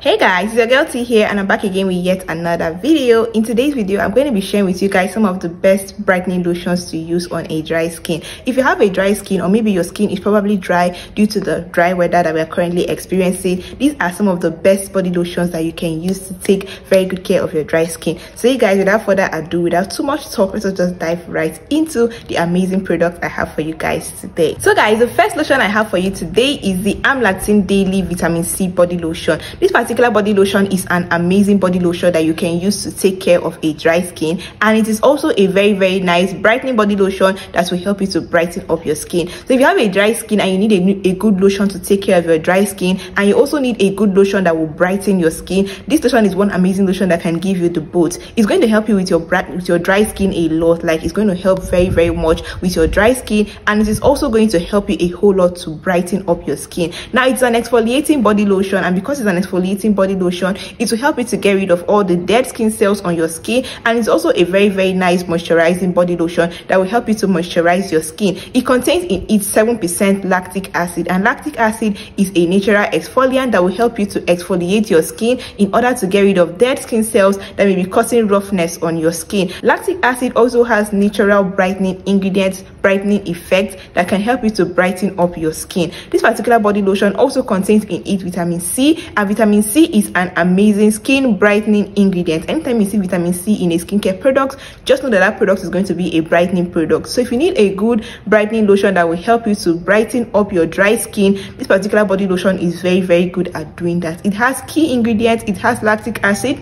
hey guys it's your girl t here and i'm back again with yet another video. In today's video i'm going to be sharing with you guys some of the best brightening lotions to use on a dry skin. If you have a dry skin or maybe your skin is probably dry due to the dry weather that we're currently experiencing these are some of the best body lotions that you can use to take very good care of your dry skin. So you guys without further ado without too much talk let's just dive right into the amazing products i have for you guys today. So guys the first lotion i have for you today is the amlactin daily vitamin c body lotion. This particular particular body lotion is an amazing body lotion that you can use to take care of a dry skin. And it is also a very very nice brightening body lotion that will help you to brighten up your skin. So if you have a dry skin and you need a, a good lotion to take care of your dry skin and you also need a good lotion that will brighten your skin this lotion is one amazing lotion that can give you the both. It's going to help you with your with your dry skin a lot. Like it's going to help very very much with your dry skin and it is also going to help you a whole lot to brighten up your skin. Now it's an exfoliating body lotion and because it's an exfoliating body lotion. It will help you to get rid of all the dead skin cells on your skin and it's also a very very nice moisturizing body lotion that will help you to moisturize your skin. It contains in it seven percent lactic acid and lactic acid is a natural exfoliant that will help you to exfoliate your skin in order to get rid of dead skin cells that may be causing roughness on your skin. Lactic acid also has natural brightening ingredients brightening effect that can help you to brighten up your skin. This particular body lotion also contains in it vitamin c and vitamin c is an amazing skin brightening ingredient. Anytime you see vitamin c in a skincare product just know that that product is going to be a brightening product. So if you need a good brightening lotion that will help you to brighten up your dry skin this particular body lotion is very very good at doing that. It has key ingredients. It has lactic acid.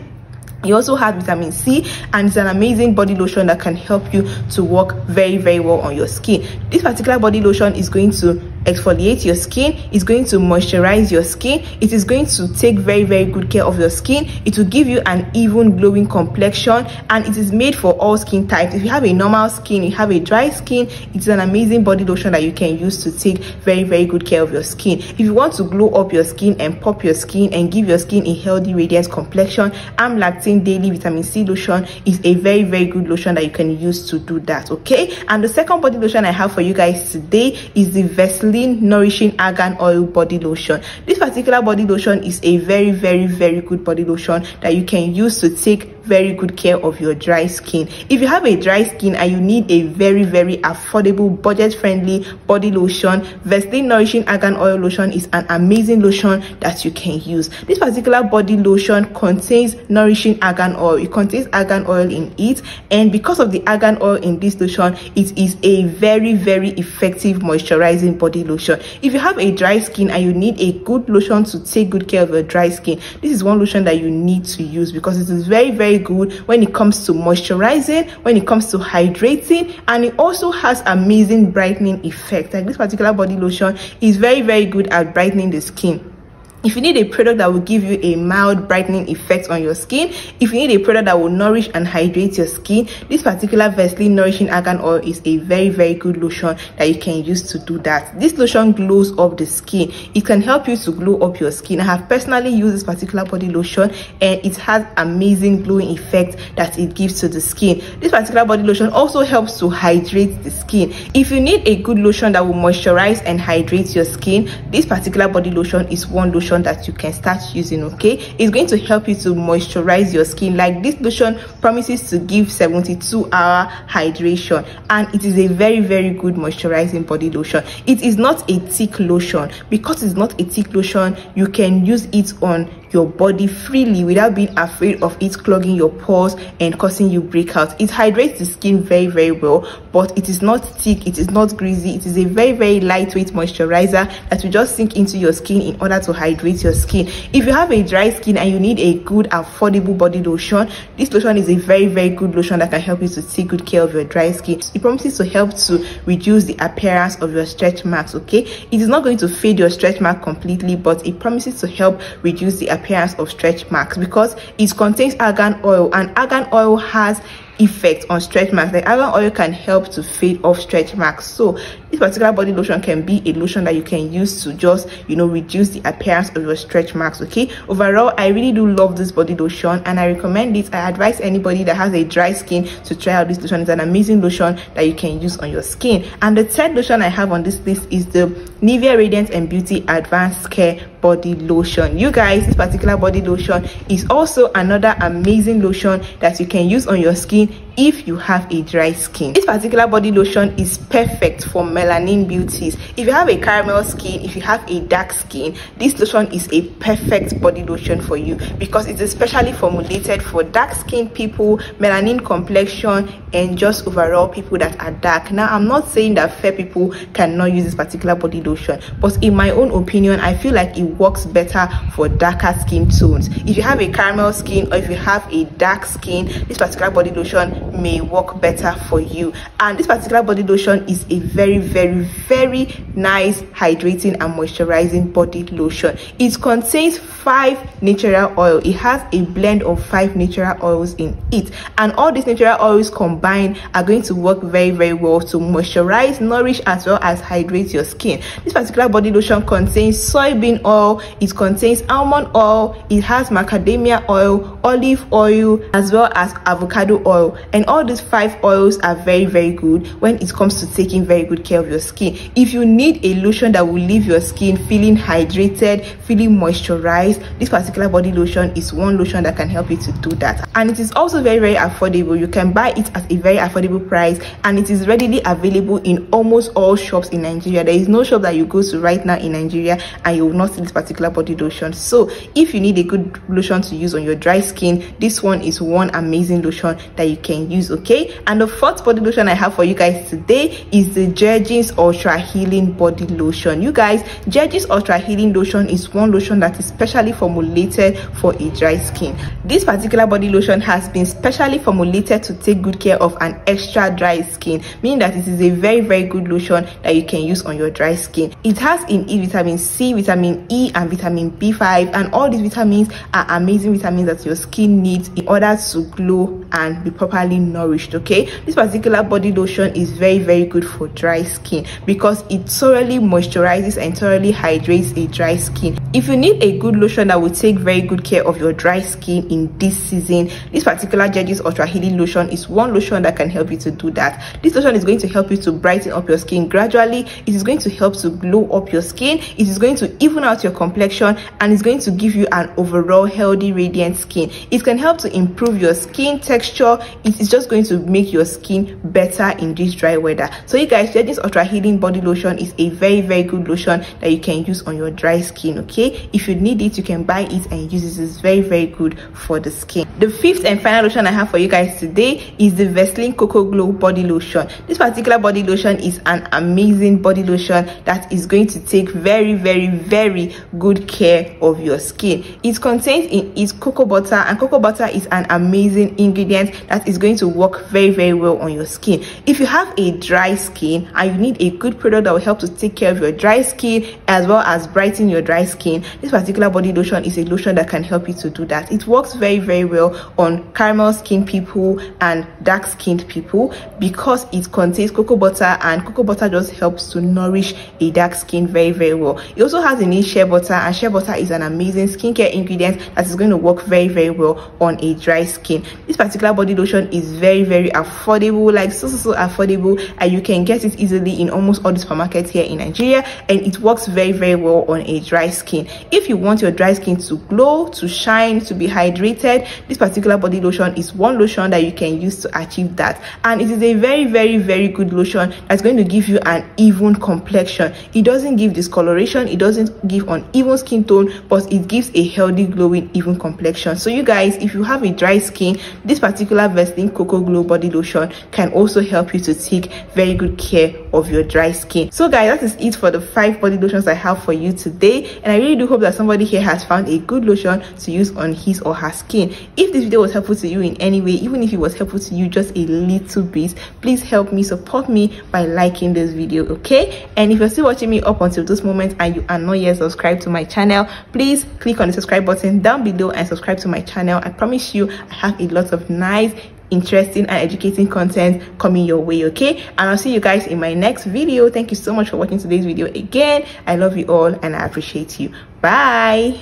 You also have vitamin c and it's an amazing body lotion that can help you to work very very well on your skin. This particular body lotion is going to exfoliate your skin it's going to moisturize your skin it is going to take very very good care of your skin it will give you an even glowing complexion and it is made for all skin types. If you have a normal skin you have a dry skin it's an amazing body lotion that you can use to take very very good care of your skin. If you want to glow up your skin and pop your skin and give your skin a healthy radiant complexion i'm amlactin daily vitamin c lotion is a very very good lotion that you can use to do that okay? And the second body lotion i have for you guys today is the Vaseline nourishing argan oil body lotion. This particular body lotion is a very very very good body lotion that you can use to take very good care of your dry skin. If you have a dry skin and you need a very very affordable budget friendly body lotion Vaseline nourishing argan oil lotion is an amazing lotion that you can use. This particular body lotion contains nourishing argan oil. It contains argan oil in it and because of the argan oil in this lotion it is a very very effective moisturizing body lotion. If you have a dry skin and you need a good lotion to take good care of your dry skin this is one lotion that you need to use because it is very very good when it comes to moisturizing when it comes to hydrating and it also has amazing brightening effect. Like this particular body lotion is very very good at brightening the skin if you need a product that will give you a mild brightening effect on your skin if you need a product that will nourish and hydrate your skin this particular Vaseline nourishing argan oil is a very very good lotion that you can use to do that. This lotion glows up the skin. It can help you to glow up your skin. I have personally used this particular body lotion and it has amazing glowing effect that it gives to the skin. This particular body lotion also helps to hydrate the skin. If you need a good lotion that will moisturize and hydrate your skin this particular body lotion is one lotion lotion that you can start using okay? It's going to help you to moisturize your skin. Like this lotion promises to give 72 hour hydration and it is a very very good moisturizing body lotion. It is not a thick lotion. Because it's not a thick lotion you can use it on your body freely without being afraid of it clogging your pores and causing you breakout it hydrates the skin very very well but it is not thick it is not greasy. It is a very very lightweight moisturizer that will just sink into your skin in order to hydrate your skin. If you have a dry skin and you need a good affordable body lotion this lotion is a very very good lotion that can help you to take good care of your dry skin. It promises to help to reduce the appearance of your stretch marks okay? It is not going to fade your stretch mark completely but it promises to help reduce the appearance of stretch marks because it contains argan oil and argan oil has effect on stretch marks. Like argan oil can help to fade off stretch marks. So this particular body lotion can be a lotion that you can use to just you know reduce the appearance of your stretch marks okay? Overall i really do love this body lotion and i recommend it. I advise anybody that has a dry skin to try out this lotion. It's an amazing lotion that you can use on your skin. And the third lotion i have on this list is the nivea radiant and beauty advanced care body lotion. You guys this particular body lotion is also another amazing lotion that you can use on your skin if you have a dry skin. This particular body lotion is perfect for melanin beauties. If you have a caramel skin if you have a dark skin this lotion is a perfect body lotion for you because it's especially formulated for dark skin people melanin complexion and just overall people that are dark. Now i'm not saying that fair people cannot use this particular body lotion but in my own opinion i feel like it works better for darker skin tones. If you have a caramel skin or if you have a dark skin this particular body lotion may work better for you. And this particular body lotion is a very very very nice hydrating and moisturizing body lotion. It contains five natural oil. It has a blend of five natural oils in it. And all these natural oils combined are going to work very very well to moisturize nourish as well as hydrate your skin. This particular body lotion contains soybean oil. It contains almond oil. It has macadamia oil olive oil as well as avocado oil. And all these five oils are very very good when it comes to taking very good care of your skin. If you need a lotion that will leave your skin feeling hydrated feeling moisturized this particular body lotion is one lotion that can help you to do that. And it is also very very affordable. You can buy it at a very affordable price and it is readily available in almost all shops in nigeria. There is no shop that you go to right now in nigeria and you will not see this particular body lotion. So if you need a good lotion to use on your dry skin this one is one amazing lotion that you can use okay? And the fourth body lotion i have for you guys today is the Jergens ultra healing body lotion. You guys Jergens ultra healing lotion is one lotion that is specially formulated for a dry skin. This particular body lotion has been specially formulated to take good care of an extra dry skin meaning that it is a very very good lotion that you can use on your dry skin. It has in it vitamin c vitamin e and vitamin b5 and all these vitamins are amazing vitamins that your skin needs in order to glow and be properly nourished okay? This particular body lotion is very very good for dry skin because it thoroughly moisturizes and thoroughly hydrates a dry skin if you need a good lotion that will take very good care of your dry skin in this season this particular Jergens ultra healing lotion is one lotion that can help you to do that. This lotion is going to help you to brighten up your skin gradually. It is going to help to glow up your skin. It is going to even out your complexion and it's going to give you an overall healthy radiant skin. It can help to improve your skin texture. It is just going to make your skin better in this dry weather. So you guys this ultra healing body lotion is a very very good lotion that you can use on your dry skin okay if you need it you can buy it and use it. It's very very good for the skin. The fifth and final lotion i have for you guys today is the Vaseline cocoa glow body lotion. This particular body lotion is an amazing body lotion that is going to take very very very good care of your skin. It contains in its cocoa butter and cocoa butter is an amazing ingredient that is going to work very very well on your skin. If you have a dry skin and you need a good product that will help to take care of your dry skin as well as brighten your dry skin this particular body lotion is a lotion that can help you to do that. It works very very well on caramel skin people and dark skinned people because it contains cocoa butter and cocoa butter just helps to nourish a dark skin very very well. It also has in it shea butter and shea butter is an amazing skincare ingredient that is going to work very very well on a dry skin. This particular body lotion is very very affordable like so so so affordable and you can get it easily in almost all the supermarkets here in nigeria and it works very very well on a dry skin if you want your dry skin to glow to shine to be hydrated this particular body lotion is one lotion that you can use to achieve that. And it is a very very very good lotion that's going to give you an even complexion. It doesn't give discoloration it doesn't give uneven skin tone but it gives a healthy glowing even complexion. So you guys if you have a dry skin this particular Vaseline cocoa glow body lotion can also help you to take very good care of your dry skin. So guys that is it for the five body lotions i have for you today. And i really do hope that somebody here has found a good lotion to use on his or her skin. If this video was helpful to you in any way even if it was helpful to you just a little bit please help me support me by liking this video okay? And if you're still watching me up until this moment and you are not yet subscribed to my channel please click on the subscribe button down below and subscribe to my channel. I promise you i have a lot of nice interesting and educating content coming your way okay? And i'll see you guys in my next video. Thank you so much for watching today's video again. I love you all and i appreciate you. Bye